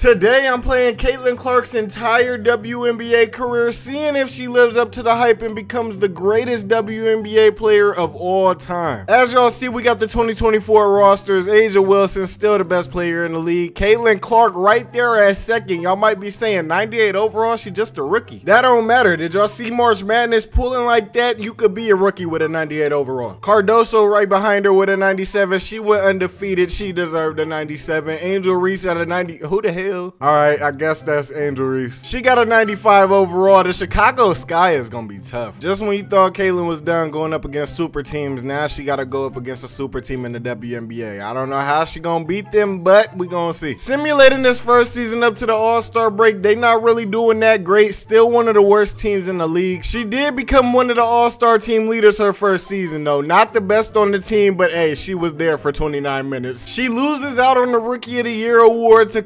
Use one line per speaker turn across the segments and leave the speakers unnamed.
Today I'm playing Caitlin Clark's entire WNBA career, seeing if she lives up to the hype and becomes the greatest WNBA player of all time. As y'all see, we got the 2024 rosters. A'ja Wilson, still the best player in the league. Caitlin Clark right there at second. Y'all might be saying 98 overall, she just a rookie. That don't matter. Did y'all see March Madness pulling like that? You could be a rookie with a 98 overall. Cardoso right behind her with a 97. She went undefeated. She deserved a 97. Angel Reese at a 90. Who the hell? All right, I guess that's Angel Reese. She got a 95 overall. The Chicago Sky is gonna be tough. Just when you thought Caitlin was done going up against super teams, now she gotta go up against a super team in the WNBA. I don't know how she gonna beat them, but we gonna see. Simulating this first season up to the All-Star break, they not really doing that great. Still one of the worst teams in the league. She did become one of the All-Star team leaders her first season though. Not the best on the team, but hey, she was there for 29 minutes. She loses out on the Rookie of the Year award to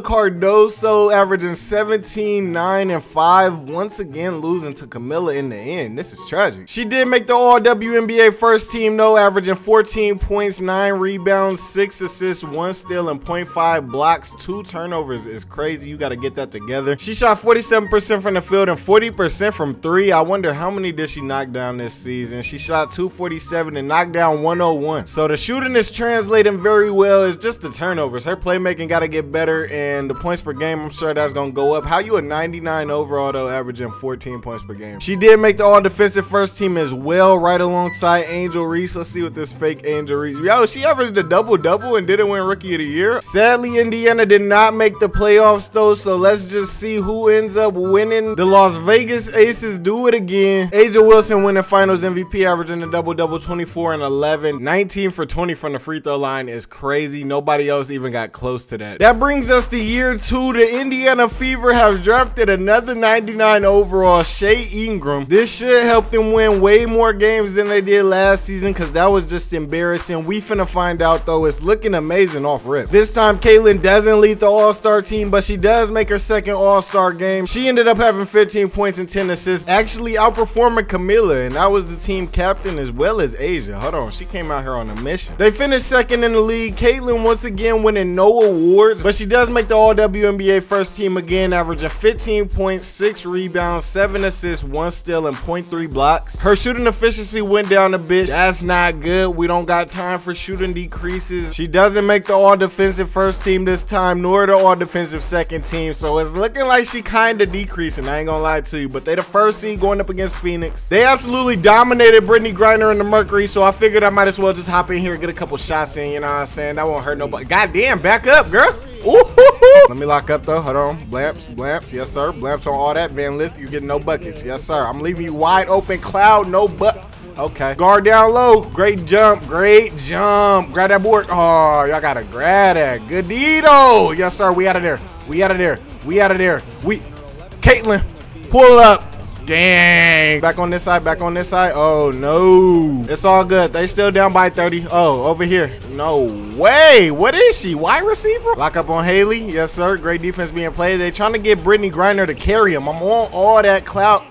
Cardoso averaging 17, 9, and 5. Once again, losing to Kamilla in the end. This is tragic. She did make the All WNBA first team, though, averaging 14 points, 9 rebounds, 6 assists, 1 steal, and 0.5 blocks. 2 turnovers is crazy. You got to get that together. She shot 47% from the field and 40% from 3. I wonder how many did she knock down this season. She shot 247 and knocked down 101. So the shooting is translating very well. It's just the turnovers. Her playmaking got to get better. And and the points per game, I'm sure that's gonna go up. How you a 99 overall though, averaging 14 points per game? She did make the all defensive first team as well, right alongside Angel Reese. Let's see what this fake Angel Reese. Yo, she averaged a double double and didn't win Rookie of the Year. Sadly, Indiana did not make the playoffs though, so let's just see who ends up winning. The Las Vegas Aces do it again. A'ja Wilson winning Finals MVP, averaging a double double, 24 and 11, 19 for 20 from the free throw line is crazy. Nobody else even got close to that. That brings us to year two, the Indiana Fever have drafted another 99 overall, Shea Ingram. This should help them win way more games than they did last season because that was just embarrassing. We finna find out though, it's looking amazing off rip. This time, Caitlin doesn't lead the All-Star team, but she does make her second All-Star game. She ended up having 15 points and 10 assists, actually outperforming Kamilla, and that was the team captain as well as A'ja. Hold on, she came out here on a mission. They finished second in the league. Caitlin once again winning no awards, but she does make the all WNBA first team again, averaging 15 points, 6 rebounds, 7 assists, 1 steal, and 0.3 blocks. Her shooting efficiency went down a bit. That's not good. We don't got time for shooting decreases. She doesn't make the all defensive first team this time, nor the all defensive second team. So it's looking like she kind of decreasing. I ain't gonna lie to you, but they the first seed going up against Phoenix. They absolutely dominated Brittney Griner and the Mercury, so I figured I might as well just hop in here and get a couple shots in. You know what I'm saying? That won't hurt nobody. Goddamn, back up, girl. Let me lock up though. Hold on. Blamps, blamps. Yes, sir. Blamps on all that. Van Lith, you get no buckets. Yes, sir. I'm leaving you wide open. Cloud, no but. Okay. Guard down low. Great jump. Great jump. Grab that board. Oh, y'all gotta grab that. Good deedo. Yes, sir. We out of there. We out of there. We out of there. We. Caitlin, pull up. Dang. Back on this side, back on this side. Oh, no. It's all good. They still down by 30. Oh, over here. No way. What is she? Wide receiver? Lock up on Hailey. Yes, sir. Great defense being played. They trying to get Brittney Griner to carry him. I'm on all that clout.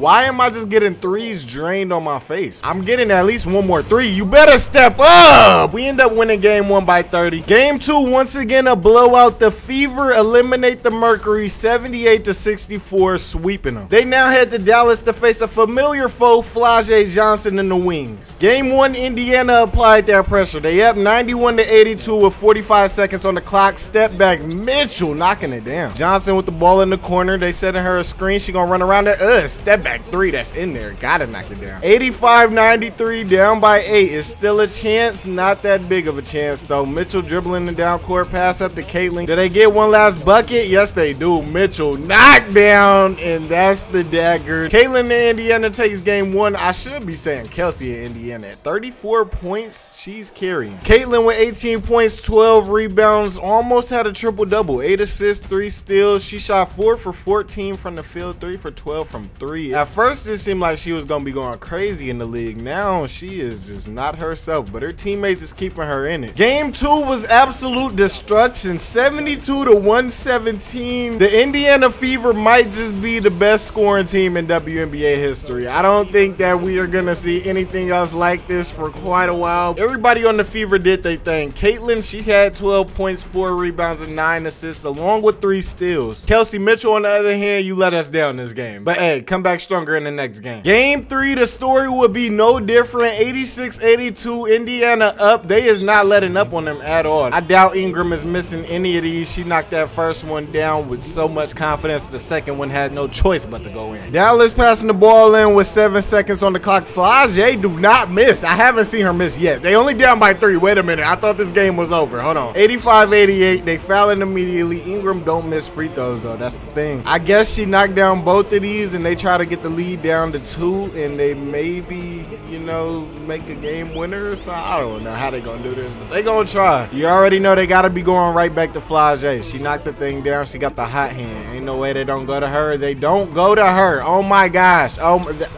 Why am I just getting threes drained on my face? I'm getting at least one more three. You better step up. We end up winning game one by 30. Game two, once again, a blowout. The Fever eliminate the Mercury 78 to 64, sweeping them. They now head to Dallas to face a familiar foe, Flau'jae Johnson in the wings. Game one, Indiana applied their pressure. They up 91 to 82 with 45 seconds on the clock. Step back, Mitchell knocking it down. Johnson with the ball in the corner. They setting her a screen. She gonna run around there. Uh, step back 3 that's in there. Gotta knock it down. 85-93, down by 8. Is still a chance. Not that big of a chance, though. Mitchell dribbling the down court. Pass up to Caitlin. Do they get one last bucket? Yes, they do. Mitchell knocked down, and that's the dagger. Caitlin to Indiana takes game one. I should be saying Kelsey in Indiana. At 34 points, she's carrying. Caitlin with 18 points, 12 rebounds. Almost had a triple-double. 8 assists, 3 steals. She shot 4 for 14 from the field, 3 for 12 from 3. Now, first, it seemed like she was going to be going crazy in the league. Now, she is just not herself, but her teammates is keeping her in it. Game two was absolute destruction, 72 to 117. The Indiana Fever might just be the best scoring team in WNBA history. I don't think that we are going to see anything else like this for quite a while. Everybody on the Fever did their thing. Caitlin, she had 12 points, four rebounds, and nine assists, along with three steals. Kelsey Mitchell, on the other hand, you let us down this game. But hey, come back stronger in the next game. Game three, the story would be no different. 86-82, Indiana up. They is not letting up on them at all. I doubt Ingram is missing any of these. She knocked that first one down with so much confidence. The second one had no choice but to go in. Dallas passing the ball in with seven seconds on the clock. Flau'jae do not miss. I haven't seen her miss yet. They only down by three. Wait a minute. I thought this game was over. Hold on. 85-88. They fouling immediately. Ingram don't miss free throws though. That's the thing. I guess she knocked down both of these and they try to get the lead down to two and they maybe, you know, make a game winner. So I don't know how they gonna do this, but they gonna try. You already know they gotta be going right back to Flau'jae. She knocked the thing down. She got the hot hand. Ain't no way they don't go to her. They don't go to her. Oh my gosh. Oh my.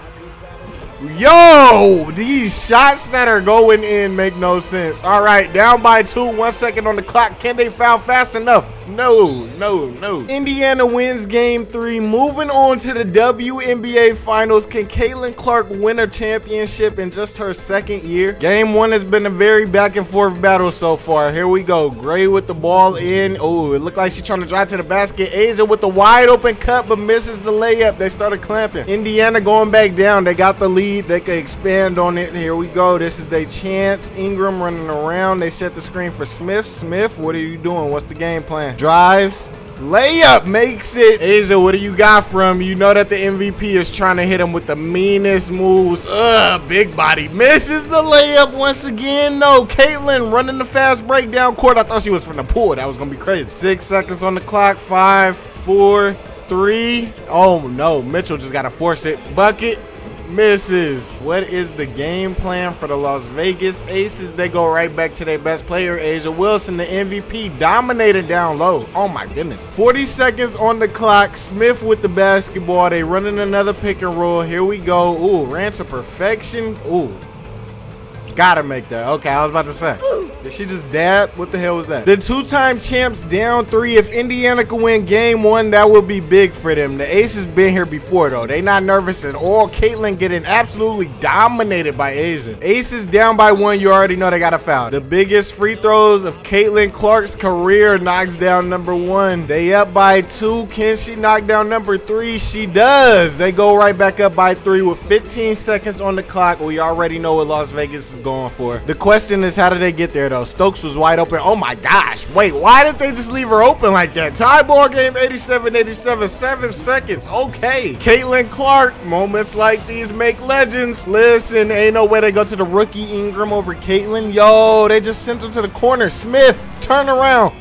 Yo, these shots that are going in make no sense. All right, down by two, one second on the clock. Can they foul fast enough? No, no, no. Indiana wins game three. Moving on to the WNBA finals. Can Caitlin Clark win a championship in just her second year? Game one has been a very back and forth battle so far. Here we go. Gray with the ball in. Oh, it looked like she's trying to drive to the basket. A'ja with the wide open cut, but misses the layup. They started clamping. Indiana going back down. They got the lead. They could expand on it. Here we go. This is their chance. Ingram running around. They set the screen for Smith. Smith, what are you doing? What's the game plan? Drives. Layup makes it. A'ja, what do you got from? You know that the MVP is trying to hit him with the meanest moves. Ugh, big body. Misses the layup once again. No, Caitlin running the fast breakdown court. I thought she was from the pool. That was going to be crazy. Six seconds on the clock. Five, four, three. Oh, no. Mitchell just got to force it. Bucket misses. What is the game plan for the Las Vegas Aces? They go right back to their best player, A'ja Wilson, the MVP, dominated down low. Oh my goodness. 40 seconds on the clock. Smith with the basketball. They running another pick and roll. Here we go. Ooh, ran to perfection. Ooh, Gotta make that. Okay, I was about to say. Did she just dab? What the hell was that? The two-time champs down three. If Indiana can win game one, that would be big for them. The Aces been here before, though. They not nervous at all. Caitlin getting absolutely dominated by A'ja. Aces down by one. You already know they got a foul. The biggest free throws of Caitlin Clark's career knocks down number one. They up by two. Can she knock down number three? She does. They go right back up by three with 15 seconds on the clock. We already know what Las Vegas is going for. The question is, how did they get there, though? Stokes was wide open. Oh, my gosh. Wait, why did they just leave her open like that? Tie ball game 87-87, seven seconds. Okay. Caitlin Clark, moments like these make legends. Listen, ain't no way they go to the rookie Ingram over Caitlin. Yo, they just sent her to the corner. Smith, turn around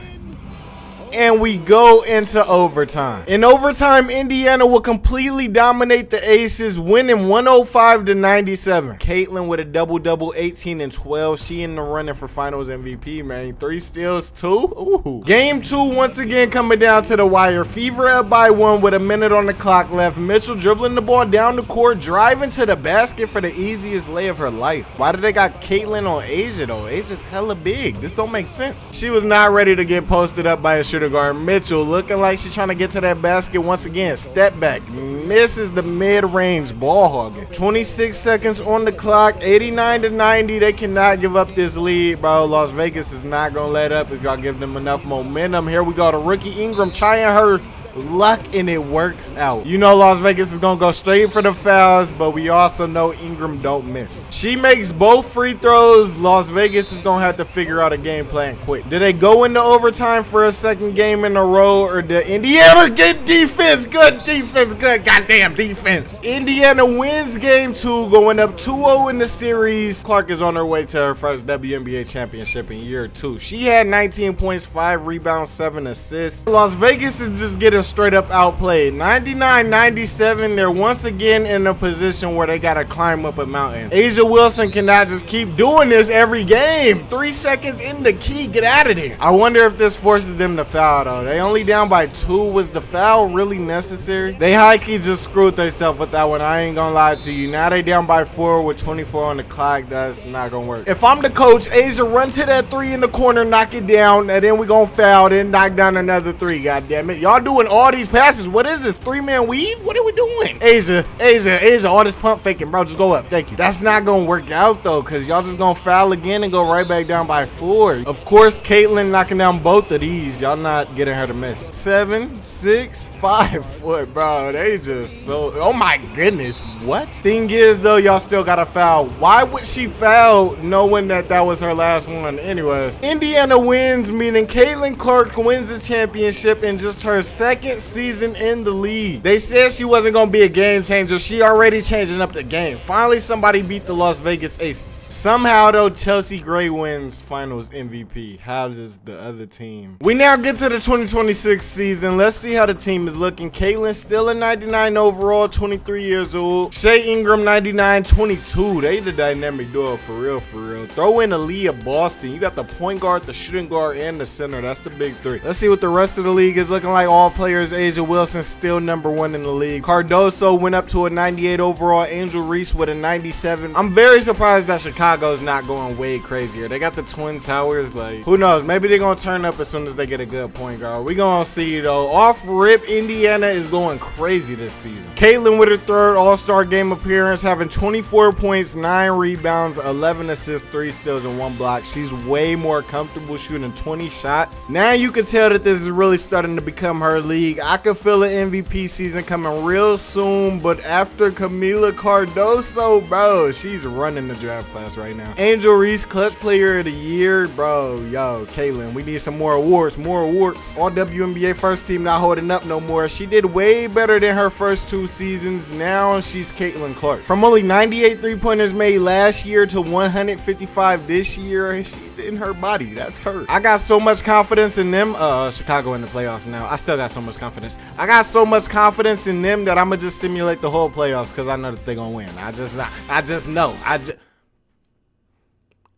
and we go into overtime. In overtime, Indiana will completely dominate the Aces, winning 105 to 97. Caitlin with a double double, 18 and 12. She in the running for Finals MVP, man. Three steals, two. Ooh. Game two once again coming down to the wire. Fever up by one with a minute on the clock left. Mitchell dribbling the ball down the court, driving to the basket for the easiest lay of her life. Why did they got Caitlin on A'ja, though? A'ja's hella big. This don't make sense. She was not ready to get posted up by a shooter guard. Mitchell looking like she's trying to get to that basket once again. Step back. Misses the mid-range ball hogging. 26 seconds on the clock. 89 to 90. They cannot give up this lead, bro. Las Vegas is not to let up if y'all give them enough momentum. Here we go to Rookie Ingram trying her luck and it works out. You know Las Vegas is going to go straight for the fouls, but we also know Ingram don't miss. She makes both free throws. Las Vegas is going to have to figure out a game plan quick. Did they go into overtime for a second game in a row or did Indiana get defense? Good defense. Good goddamn defense. Indiana wins game two, going up 2-0 in the series. Clark is on her way to her first WNBA championship in year two. She had 19 points, 5 rebounds, 7 assists. Las Vegas is just getting just straight up outplayed. 99-97, they're once again in a position where they gotta climb up a mountain. A'ja Wilson cannot just keep doing this every game. Three seconds in the key, get out of there. I wonder if this forces them to foul though. They only down by two. Was the foul really necessary? They high key just screwed themselves with that one. I ain't gonna lie to you. Now they down by four with 24 on the clock. That's not gonna work. If I'm the coach, A'ja, run to that three in the corner, knock it down, and then we gonna foul, then knock down another three. God damn it. Y'all doing all these passes. What is this? Three man weave? What are we doing? A'ja, A'ja, A'ja, all this pump faking, bro. Just go up. Thank you. That's not gonna work out though, because y'all just gonna foul again and go right back down by four. Of course, Caitlin knocking down both of these. Y'all not getting her to miss. Seven, six, five foot, bro. They just so. Oh my goodness. What? Thing is though, y'all still got to foul. Why would she foul knowing that that was her last one? Anyways, Indiana wins, meaning Caitlin Clark wins the championship in just her second season in the league. They said she wasn't gonna be a game changer. She already changing up the game. Finally, somebody beat the Las Vegas Aces. Somehow though, Chelsea Gray wins finals MVP. How does the other team? We now get to the 2026 season. Let's see how the team is looking. Caitlin still a 99 overall, 23 years old. Shea Ingram 99, 22. They the dynamic duo for real, for real. Throw in Aliyah Boston. You got the point guard, the shooting guard, and the center. That's the big three. Let's see what the rest of the league is looking like. All players, A'ja Wilson still number one in the league. Cardoso went up to a 98 overall. Angel Reese with a 97. I'm very surprised that Chicago Chicago's not going way crazier. They got the Twin Towers. Like, who knows? Maybe they're going to turn up as soon as they get a good point guard. we going to see, though. Off rip, Indiana is going crazy this season. Caitlin with her third All-Star game appearance, having 24 points, 9 rebounds, 11 assists, 3 steals, and 1 block. She's way more comfortable shooting 20 shots. Now you can tell that this is really starting to become her league. I can feel an MVP season coming real soon, but after Kamilla Cardoso, bro, she's running the draft class us right now. Angel Reese, Clutch Player of the Year. Bro, yo, Caitlin, we need some more awards, more awards. All WNBA first team not holding up no more. She did way better than her first two seasons. Now she's Caitlin Clark. From only 98 three-pointers made last year to 155 this year, she's in her body. That's her. I got so much confidence in them. Uh, Chicago in the playoffs now. I still got so much confidence. I got so much confidence in them that I'm gonna just simulate the whole playoffs because I know that they're gonna win. I just, I, I just know. I just.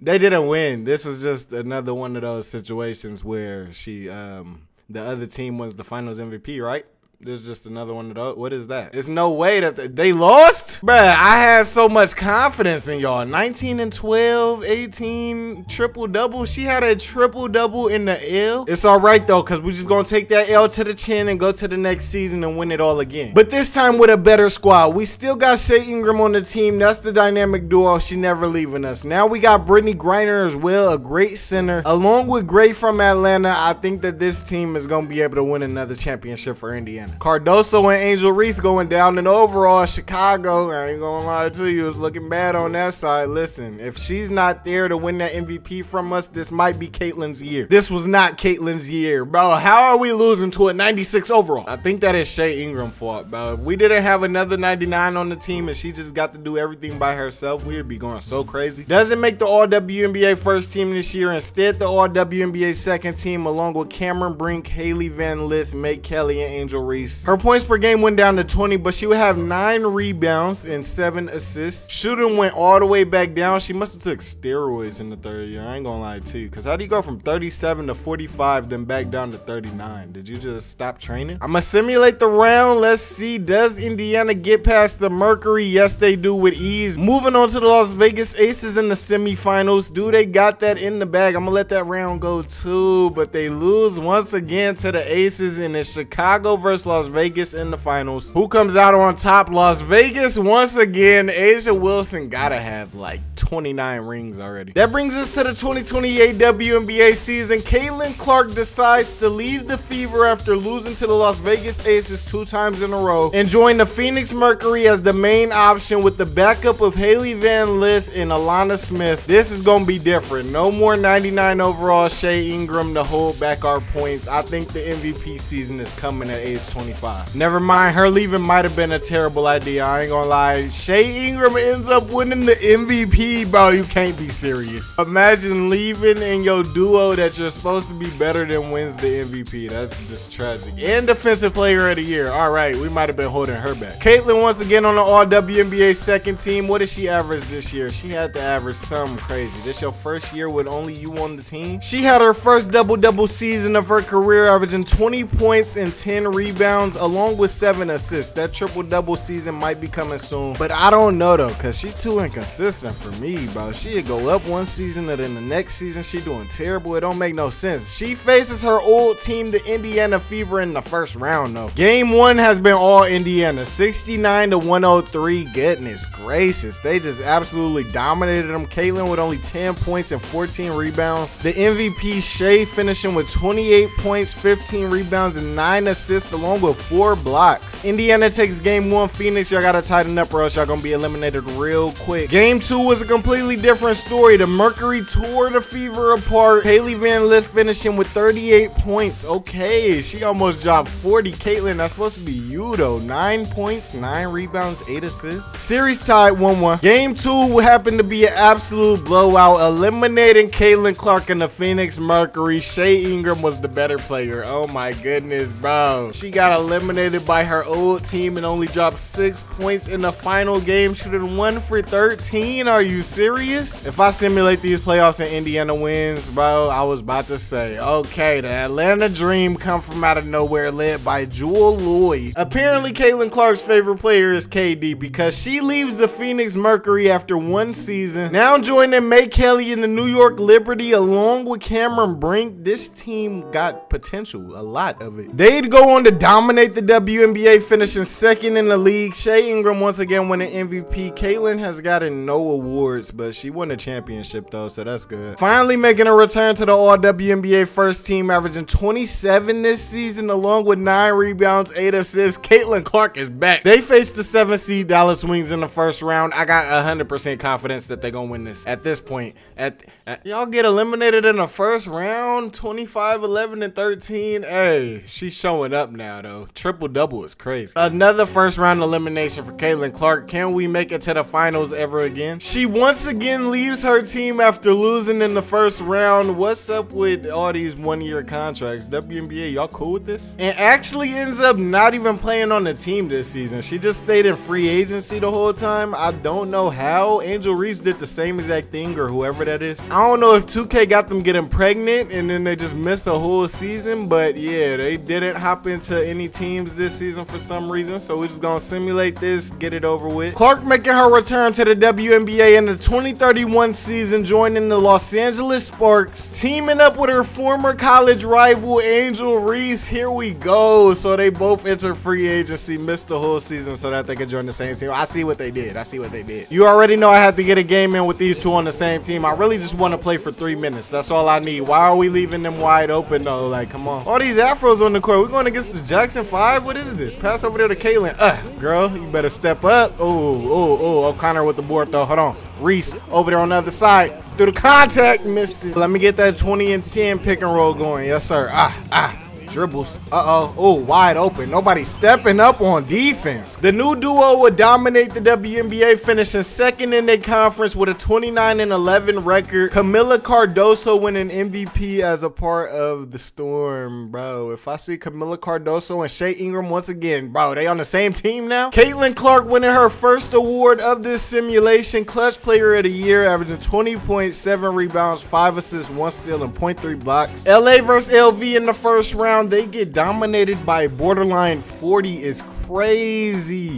They didn't win. This was just another one of those situations where she, um, the other team was the finals MVP, right? There's just another one those. What is that? There's no way that they lost? Bruh, I had so much confidence in y'all. 19 and 12, 18, triple double. She had a triple double in the L. It's all right though, because we're just going to take that L to the chin and go to the next season and win it all again. But this time with a better squad. We still got Shea Ingram on the team. That's the dynamic duo. She never leaving us. Now we got Brittney Griner as well, a great center. Along with Gray from Atlanta, I think that this team is going to be able to win another championship for Indiana. Cardoso and Angel Reese going down and overall Chicago, I ain't gonna lie to you, it's looking bad on that side. Listen, if she's not there to win that MVP from us, this might be Caitlin's year. This was not Caitlin's year, bro. How are we losing to a 96 overall? I think that is Shea Ingram fault, bro. If we didn't have another 99 on the team and she just got to do everything by herself, we'd be going so crazy. Doesn't make the All WNBA first team this year. Instead, the All WNBA second team, along with Cameron Brink, Hailey Van Lith, Meg Kelly, and Angel Reese Her points per game went down to 20, but she would have nine rebounds and seven assists. Shooting went all the way back down. She must have took steroids in the third year. I ain't gonna lie to you. Cause how do you go from 37 to 45, then back down to 39? Did you just stop training? I'ma simulate the round. Let's see. Does Indiana get past the Mercury? Yes, they do with ease. Moving on to the Las Vegas Aces in the semifinals. Do they got that in the bag? I'm gonna let that round go too, but they lose once again to the Aces in the Chicago versus Las Vegas in the finals. Who comes out on top? Las Vegas once again. A'ja Wilson gotta have like 29 rings already. That brings us to the 2028 WNBA season. Caitlin Clark decides to leave the Fever after losing to the Las Vegas Aces two times in a row and join the Phoenix Mercury as the main option with the backup of Hailey Van Lith and Alanna Smith. This is gonna be different. No more 99 overall Shea Ingram to hold back our points. I think the MVP season is coming at age 25. Never mind, her leaving might have been a terrible idea. I ain't gonna lie. Shay Ingram ends up winning the MVP, bro. You can't be serious. Imagine leaving in your duo that you're supposed to be better than wins the MVP. That's just tragic. And defensive player of the year. All right, we might have been holding her back. Caitlin once again on the All WNBA second team. What did she average this year? She had to average something crazy. This your first year with only you on the team? She had her first double-double season of her career, averaging 20 points and 10 rebounds, along with seven assists. That triple-double season might be coming soon, but I don't know though, cause she too inconsistent for me, bro. She'd go up one season and then the next season she doing terrible. It don't make no sense. She faces her old team, the Indiana Fever, in the first round though. Game one has been all Indiana, 69 to 103. Goodness gracious, they just absolutely dominated them. Caitlin with only 10 points and 14 rebounds. The MVP Shea finishing with 28 points, 15 rebounds, and 9 assists, along with 4 blocks. Indiana takes game one. Phoenix, y'all gotta tighten up or else y'all gonna be eliminated real quick. Game two was a completely different story. The Mercury tore the Fever apart. Hailey Van Lith finishing with 38 points. Okay, she almost dropped 40. Caitlin, that's supposed to be you though. 9 points, 9 rebounds, 8 assists. Series tied 1-1. Game two happened to be an absolute blowout, eliminating Caitlin Clark and the Phoenix Mercury. Shay Ingram was the better player. Oh my goodness, bro. She got eliminated by her old team and only dropped 6 points in the final game. Did 1 for 13. Are you serious? If I simulate these playoffs and Indiana wins, bro, I was about to say, okay, the Atlanta Dream come from out of nowhere led by Jewel Loyd. Apparently, Caitlin Clark's favorite player is KD because she leaves the Phoenix Mercury after one season. Now joining May Kelly in the New York Liberty along with Cameron Brink. This team got potential, a lot of it. They'd go on to dominate the WNBA, finishing second in the league. Shay Ingram once again winning MVP. Caitlin has gotten no awards, but she won a championship though, so that's good. Finally making a return to the All WNBA first team, averaging 27 this season, along with nine rebounds, eight assists. Caitlin Clark is back. They faced the seven seed Dallas Wings in the first round. I got 100% confidence that they're gonna win this. At this point, at, at y'all get eliminated in the first round, 25, 11, and 13. Hey, she's showing up now though. Triple double is crazy. Another first round elimination for Caitlin Clark. Can we make it to the finals ever again? She once again leaves her team after losing in the first round. What's up with all these one-year contracts? WNBA, y'all cool with this? And actually ends up not even playing on the team this season. She just stayed in free agency the whole time. I don't know how. Angel Reese did the same exact thing or whoever that is. I don't know if 2K got them getting pregnant and then they just missed a whole season, but yeah, they didn't hop into any teams this season for some reason. So we're just gonna simulate this, get it over with. Clark making her return to the WNBA in the 2031 season, joining the Los Angeles Sparks, teaming up with her former college rival Angel Reese. Here we go. So they both enter free agency, missed the whole season so that they could join the same team. I see what they did. I see what they did. You already know I had to get a game in with these two on the same team. I really just want to play for three minutes. That's all I need. Why are we leaving them wide open though? Like, come on. All these afros on the court. We're going against the Jackson 5? What is this? Pass over there to Caitlin. Uh, girl, you better step up. Oh, oh, oh. O'Connor with the board though. Hold on. Reese over there on the other side. Through the contact, missed it. Let me get that 20 and 10 pick and roll going. Yes, sir. Ah, ah dribbles. Uh-oh. Oh, wide open. Nobody stepping up on defense. The new duo would dominate the WNBA, finishing second in their conference with a 29 and 11 record. Kamilla Cardoso winning MVP as a part of the Storm, bro. If I see Kamilla Cardoso and Shay Ingram once again, bro, they on the same team now? Caitlin Clark winning her first award of this simulation, Clutch Player of the Year, averaging 20.7 rebounds, 5 assists, 1 steal, and 0.3 blocks. LA versus LV in the first round they get dominated by borderline 40 is crazy.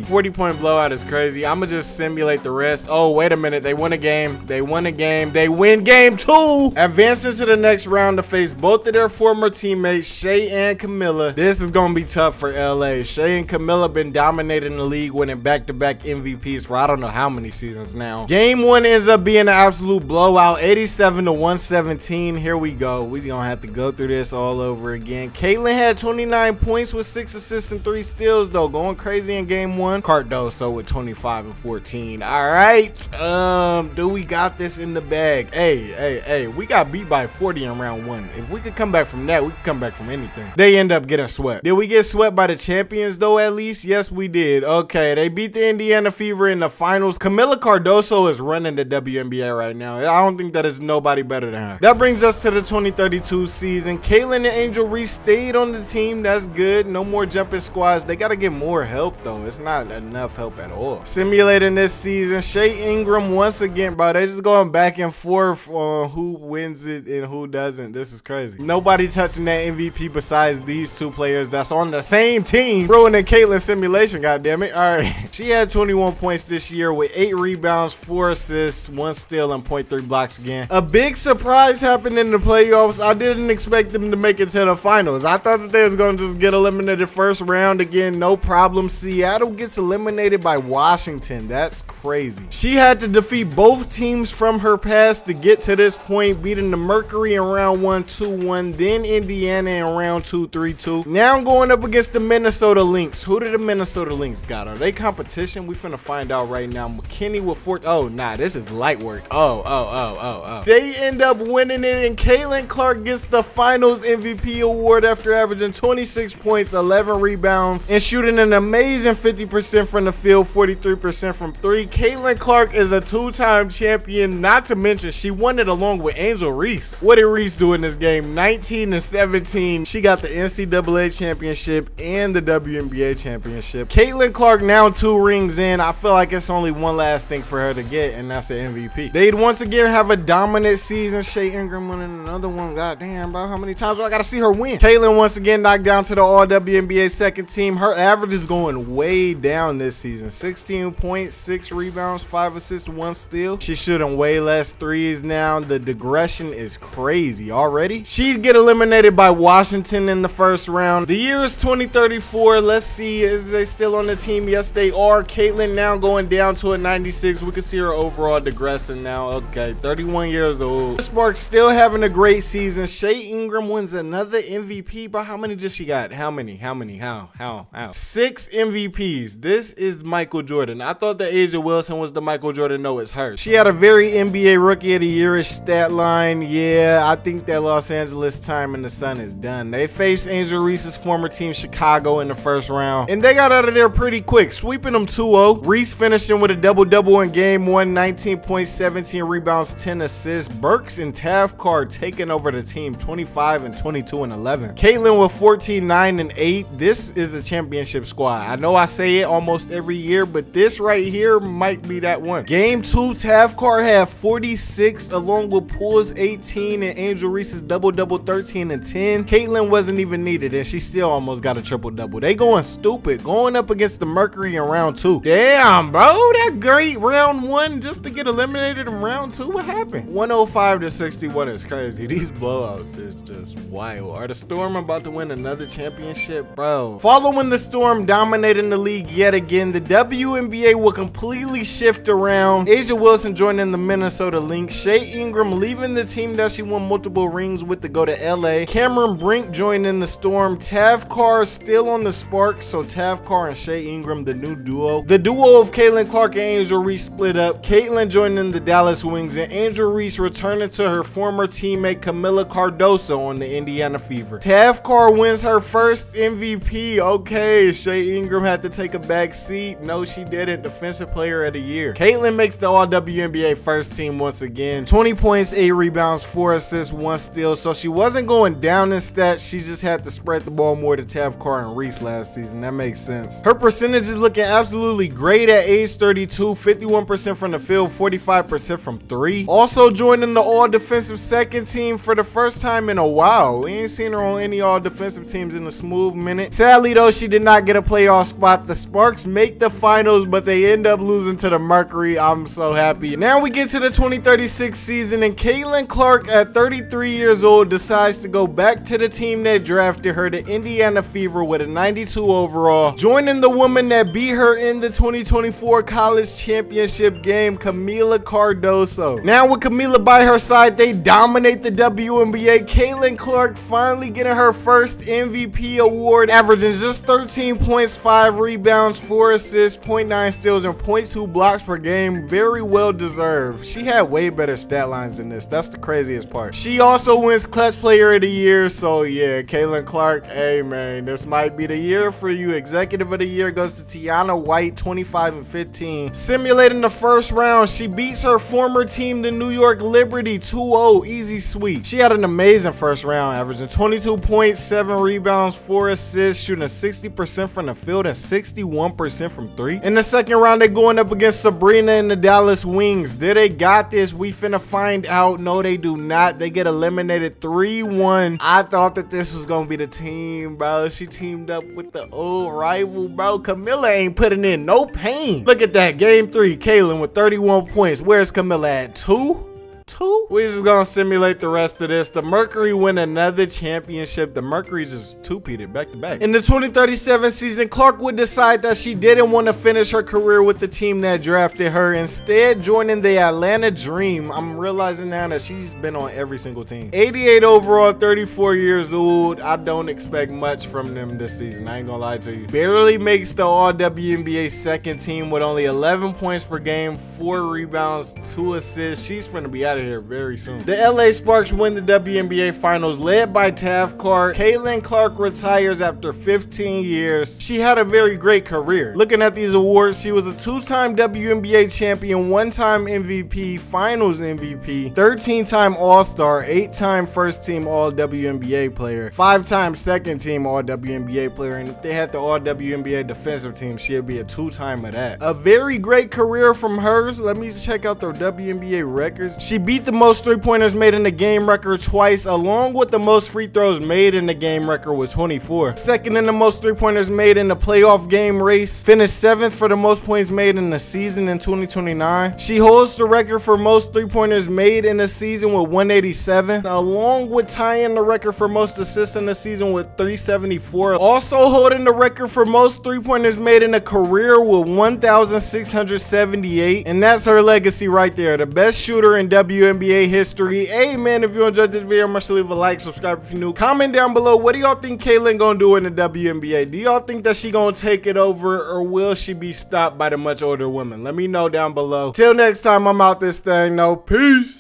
40 point blowout is crazy. I'ma just simulate the rest. Oh, wait a minute. They won a game. They won a game. They win game two. Advancing to the next round to face both of their former teammates, Shay and Kamilla. This is gonna be tough for LA. Shay and Kamilla been dominating the league, winning back-to-back -back MVPs for I don't know how many seasons now. Game one ends up being an absolute blowout, 87 to 117. Here we go. We gonna have to go through this all over again. Caitlin had 29 points with six assists and three steals though. Going going crazy in game one. Cardoso with 25 and 14. All right. Um, do we got this in the bag? Hey, hey, hey, we got beat by 40 in round one. If we could come back from that, we could come back from anything. They end up getting swept. Did we get swept by the champions though, at least? Yes, we did. Okay, they beat the Indiana Fever in the finals. Kamilla Cardoso is running the WNBA right now. I don't think that is nobody better than her. That brings us to the 2032 season. Caitlin and Angel Reese stayed on the team. That's good. No more jumping squads. They got to get more help though. It's not enough help at all. Simulating this season, Shay Ingram once again, bro. They're just going back and forth on who wins it and who doesn't. This is crazy. Nobody touching that MVP besides these two players that's on the same team. Ruining Caitlin simulation, God damn it. All right. She had 21 points this year with eight rebounds, four assists, one steal, and 0.3 blocks again. A big surprise happened in the playoffs. I didn't expect them to make it to the finals. I thought that they was gonna just get eliminated first round again, no problem. Seattle gets eliminated by Washington. That's crazy. She had to defeat both teams from her past to get to this point, beating the Mercury in round one, two, one, then Indiana in round two, three, two. Now I'm going up against the Minnesota Lynx. Who did the Minnesota Lynx got? Are they competition? We finna find out right now. McKinney with four. Oh, nah, this is light work. Oh, oh, oh, oh, oh. They end up winning it, and Caitlin Clark gets the Finals MVP award after averaging 26 points, 11 rebounds, and shooting an amazing 50% from the field, 43% from three. Caitlin Clark is a two-time champion. Not to mention, she won it along with Angel Reese. What did Reese do in this game? 19 and 17. She got the NCAA championship and the WNBA championship. Caitlin Clark now two rings in. I feel like it's only one last thing for her to get, and that's an MVP. They'd once again have a dominant season. Shay Ingram winning another one. God damn, bro. How many times do I gotta see her win? Caitlin once again knocked down to the All WNBA second team. Her average is going way down this season. 16 points, six rebounds, five assists, one steal. She's shooting way less threes now. The digression is crazy already. She'd get eliminated by Washington in the first round. The year is 2034. Let's see, is they still on the team? Yes, they are. Caitlin now going down to a 96. We can see her overall digressing now. Okay, 31 years old. Sparks still having a great season. Shay Ingram wins another MVP, bro. How many does she got? How many? How many? How? How? How? Six MVPs. This is Michael Jordan. I thought that A'ja Wilson was the Michael Jordan. No, it's her. She had a very NBA Rookie of the Yearish stat line. Yeah, I think that Los Angeles time in the sun is done. They faced Angel Reese's former team Chicago in the first round, and they got out of there pretty quick, sweeping them 2-0. Reese finishing with a double-double in game one, 19 points, 17 rebounds, 10 assists. Burks and Tavkar taking over the team, 25 and 22 and 11. Caitlin with 14, 9 and 8. This is a championship squad. I know I say it almost every year, but this right here might be that one. Game two, Tavkar had 46 along with Pools 18 and Angel Reese's double-double 13 and 10. Caitlin wasn't even needed and she still almost got a triple-double. They going stupid, going up against the Mercury in round two. Damn, bro, that great round one just to get eliminated in round two. What happened? 105 to 61 is crazy. These blowouts is just wild. Are the Storm about to win another championship? Bro. Following the Storm dominating the league yet again, the WNBA will completely shift around. A'ja Wilson joining the Minnesota Lynx. Shay Ingram leaving the team that she won multiple rings with to go to LA. Cameron Brink joining the Storm. Tavkar still on the Spark, so Tavkar and Shay Ingram, the new duo. The duo of Caitlin Clark and Angel Reese split up. Caitlin joining the Dallas Wings and Angel Reese returning to her former teammate Kamilla Cardoso on the Indiana Fever. Tavkar wins her first MVP. Okay, Shay Ingram had to take a back seat. No, she didn't. Defensive Player of the Year. Caitlin makes the All WNBA first team once again. 20 points, 8 rebounds, 4 assists, 1 steal. So she wasn't going down in stats. She just had to spread the ball more to Tavkar and Reese last season. That makes sense. Her percentage is looking absolutely great at age 32. 51% from the field, 45% from 3. Also joining the All Defensive second team for the first time in a while. We ain't seen her on any All Defensive teams in a smooth minute. Sadly though, she did not get a playoff spot. The Sparks make the finals, but they end up losing to the Mercury. I'm so happy. Now we get to the 2036 season, and Caitlin Clark at 33 years old decides to go back to the team that drafted her, the Indiana Fever, with a 92 overall, joining the woman that beat her in the 2024 college championship game, Kamilla Cardoso. Now with Kamilla by her side, they dominate the WNBA. Caitlin Clark finally getting her first MVP award, averaging just 13 points, 5 rebounds, 4 assists, 0.9 steals, and 0.2 blocks per game. Very well deserved. She had way better stat lines than this. That's the craziest part. She also wins Clutch Player of the Year. So yeah, Kaylin Clark, hey man, this might be the year for you. Executive of the Year goes to Tiana White, 25 and 15. Simulating the first round, she beats her former team, the New York Liberty, 2-0, easy sweep. She had an amazing first round, averaging 22 points, 7 rebounds, 4 assists, shooting a 60% from the field and 61% from 3. In the second round, they're going up against Sabrina and the Dallas Wings. Did they got this? We finna find out. No, they do not. They get eliminated 3-1. I thought that this was gonna be the team, bro. She teamed up with the old rival, bro. Kamilla ain't putting in no pain. Look at that. Game 3, Kaylin with 31 points. Where's Kamilla at? 2? Two. We just gonna simulate the rest of this. The Mercury win another championship. The Mercury just two-peated back to back. In the 2037 season, Clark would decide that she didn't want to finish her career with the team that drafted her, instead joining the Atlanta Dream. I'm realizing now that she's been on every single team. 88 overall, 34 years old. I don't expect much from them this season. I ain't gonna lie to you. Barely makes the All WNBA second team with only 11 points per game, four rebounds, two assists. She's gonna be out out of here very soon. The LA Sparks win the WNBA Finals led by Tav Clark. Caitlin Clark retires after 15 years. She had a very great career. Looking at these awards, she was a two-time WNBA champion, one-time MVP, Finals MVP, 13-time All-Star, eight-time first-team All-WNBA player, five-time second-team All-WNBA player, and if they had the All-WNBA defensive team, she'd be a two-time of that. A very great career from her. Let me check out their WNBA records. She beat the most three-pointers made in the game record twice, along with the most free throws made in the game record with 24. Second in the most three-pointers made in the playoff game race. Finished seventh for the most points made in the season in 2029. She holds the record for most three-pointers made in the season with 187, along with tying the record for most assists in the season with 374. Also holding the record for most three-pointers made in a career with 1,678. And that's her legacy right there. The best shooter in W WNBA history. Hey man, if you enjoyed this video, make sure leave a like, subscribe if you're new. Comment down below, what do y'all think Caitlin gonna do in the WNBA? Do y'all think that she gonna take it over or will she be stopped by the much older women? Let me know down below. Till next time, I'm out this thing. No, peace.